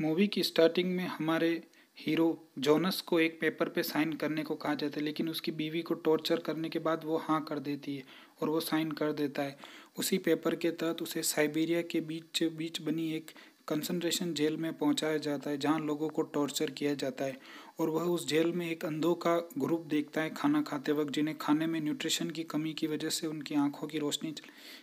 Movie की starting में हमारे हीरो जोनस को एक पेपर पे साइन करने को कहा जाता है, लेकिन उसकी बीवी को टॉर्चर करने के बाद वो हाँ कर देती है और वो साइन कर देता है। उसी पेपर के तहत उसे साइबेरिया के बीच बीच बनी एक कंसंट्रेशन जेल में पहुँचाया जाता है, जहाँ लोगों को टॉर्चर किया जाता है। और वह उस जेल में एक अंधों का ग्रुप देखता है खाना खाते वक्त, जिन्हें खाने में न्यूट्रिशन की कमी की वजह से उनकी आँखों की रोशनी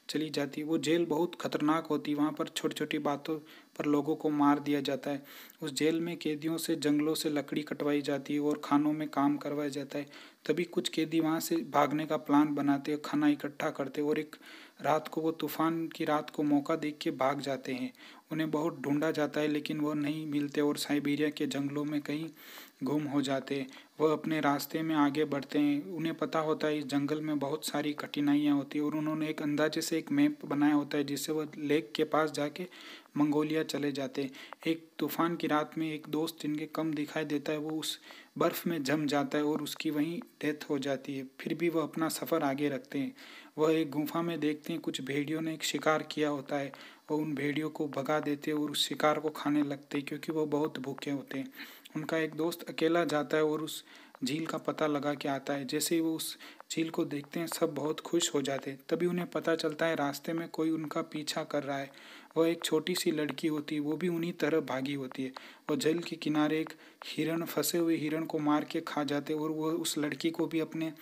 चली जाती है। वो जेल बहुत खतरनाक होती वहाँ पर छोटी छोटी बातों पर लोगों को मार दिया जाता है। उस जेल में कैदियों से जंगलों से लकड़ी कटवाई जाती है और खानों में काम करवाया जाता है। तभी कुछ कैदी वहाँ से भागने का प्लान बनाते खाना इकट्ठा करते और एक रात को वो तूफ़ान की रात को मौका देख के भाग जाते हैं। उन्हें बहुत ढूंढा जाता है, लेकिन वो नहीं मिलते और साइबेरिया के जंगलों में कहीं गुम हो जाते वह अपने रास्ते में आगे बढ़ते हैं। उन्हें पता होता है, इस जंगल में बहुत सारी कठिनाइयाँ होती हैं और उन्होंने एक अंदाजे से एक मैप बनाया होता है, जिससे वह लेक के पास जाके मंगोलिया चले जाते हैं। एक तूफ़ान की रात में एक दोस्त जिनके कम दिखाई देता है, वो उस बर्फ़ में जम जाता है और उसकी वहीं डेथ हो जाती है। फिर भी वह अपना सफ़र आगे रखते हैं। वह एक गुफा में देखते हैं, कुछ भेड़ियों ने एक शिकार किया होता है वो उन भेड़ियों को भगा देते हैं और उस शिकार को खाने लगते क्योंकि वो बहुत भूखे होते हैं। उनका एक दोस्त अकेला जाता है और उस झील का पता लगा के आता है। जैसे ही वो उस झील को देखते हैं, सब बहुत खुश हो जाते हैं। तभी उन्हें पता चलता है, रास्ते में कोई उनका पीछा कर रहा है। वह एक छोटी सी लड़की होती है, वो भी उन्हीं तरह भागी होती है। वह झील के किनारे एक हिरण, फंसे हुए हिरण को मार के खा जाते और वह उस लड़की को भी अपने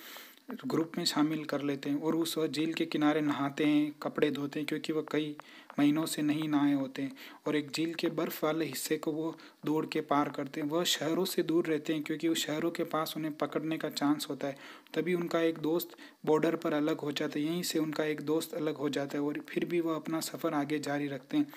ग्रुप में शामिल कर लेते हैं। और उस झील के किनारे नहाते हैं, कपड़े धोते हैं, क्योंकि वह कई महीनों से नहीं नहाए होते हैं और एक झील के बर्फ़ वाले हिस्से को वो दौड़ के पार करते हैं। वह शहरों से दूर रहते हैं क्योंकि उस शहरों के पास उन्हें पकड़ने का चांस होता है। तभी उनका एक दोस्त बॉर्डर पर अलग हो जाता है, यहीं से उनका एक दोस्त अलग हो जाता है और फिर भी वह अपना सफ़र आगे जारी रखते हैं।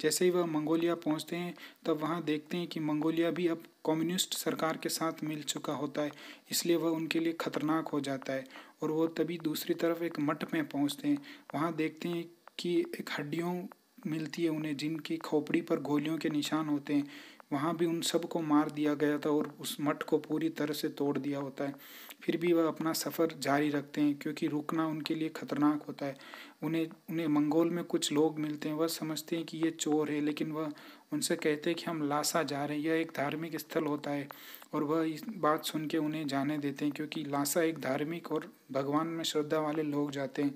जैसे ही वह मंगोलिया पहुँचते हैं, तब वहाँ देखते हैं कि मंगोलिया भी अब कम्युनिस्ट सरकार के साथ मिल चुका होता है, इसलिए वह उनके लिए खतरनाक हो जाता है और वो तभी दूसरी तरफ़ एक मठ में पहुँचते हैं। वहाँ देखते हैं कि एक हड्डियों मिलती है उन्हें, जिनकी खोपड़ी पर गोलियों के निशान होते हैं। वहाँ भी उन सबको मार दिया गया था और उस मठ को पूरी तरह से तोड़ दिया होता है। फिर भी वह अपना सफ़र जारी रखते हैं, क्योंकि रुकना उनके लिए खतरनाक होता है। उन्हें उन्हें मंगोल में कुछ लोग मिलते हैं, वह समझते हैं कि ये चोर है, लेकिन वह उनसे कहते हैं कि हम लासा जा रहे हैं, यह एक धार्मिक स्थल होता है। और वह इस बात सुन के उन्हें जाने देते हैं, क्योंकि लासा एक धार्मिक और भगवान में श्रद्धा वाले लोग जाते हैं।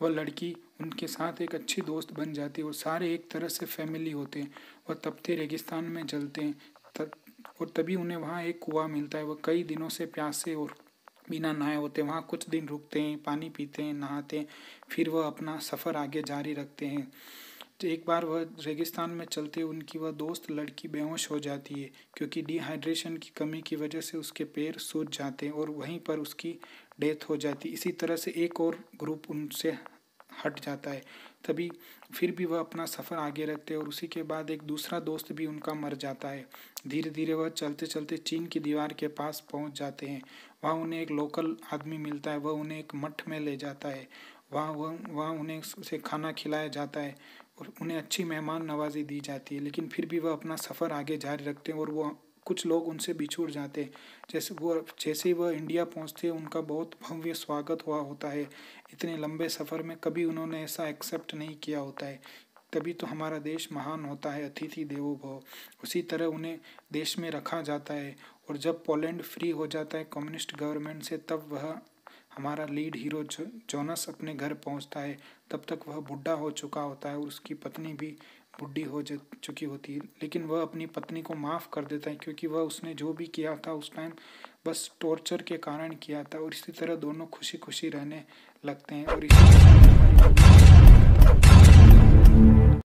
वह लड़की उनके साथ एक अच्छी दोस्त बन जाती है और सारे एक तरह से फैमिली होते हैं वह तपते रेगिस्तान में जलते हैं तब, और तभी उन्हें वहाँ एक कुआ मिलता है, वह कई दिनों से प्यासे और बिना नहाए होते हैं वहाँ कुछ दिन रुकते हैं, पानी पीते हैं, नहाते हैं, फिर वह अपना सफ़र आगे जारी रखते हैं। एक बार वह रेगिस्तान में चलते उनकी वह दोस्त लड़की बेहोश हो जाती है, क्योंकि डिहाइड्रेशन की कमी की वजह से उसके पैर सूझ जाते हैं और वहीं पर उसकी डेथ हो जाती इसी तरह से एक और ग्रुप उनसे हट जाता है। तभी फिर भी वह अपना सफ़र आगे रखते हैं और उसी के बाद एक दूसरा दोस्त भी उनका मर जाता है। धीरे धीरे वह चलते चलते चीन की दीवार के पास पहुँच जाते हैं। वहाँ उन्हें एक लोकल आदमी मिलता है। वह उन्हें एक मठ में ले जाता है। वहाँ वह, वहाँ उन्हें उसे खाना खिलाया जाता है और उन्हें अच्छी मेहमान नवाजी दी जाती है। लेकिन फिर भी वह अपना सफ़र आगे जारी रखते हैं और वो कुछ लोग उनसे बिछुड़ जाते जैसे वो, जैसे ही वह इंडिया पहुँचते उनका बहुत भव्य स्वागत हुआ होता है। इतने लंबे सफ़र में कभी उन्होंने ऐसा एक्सेप्ट नहीं किया होता है। तभी तो हमारा देश महान होता है, अतिथि देवो भव। उसी तरह उन्हें देश में रखा जाता है। और जब पोलैंड फ्री हो जाता है कम्युनिस्ट गवर्नमेंट से तब वह हमारा लीड हीरो जोनस अपने घर पहुँचता है। तब तक वह बुढ़ा हो चुका होता है और उसकी पत्नी भी बुढ़ी हो चुकी होती है। लेकिन वह अपनी पत्नी को माफ़ कर देता है, क्योंकि वह उसने जो भी किया था उस टाइम बस टॉर्चर के कारण किया था और इसी तरह दोनों खुशी खुशी रहने लगते हैं और इसी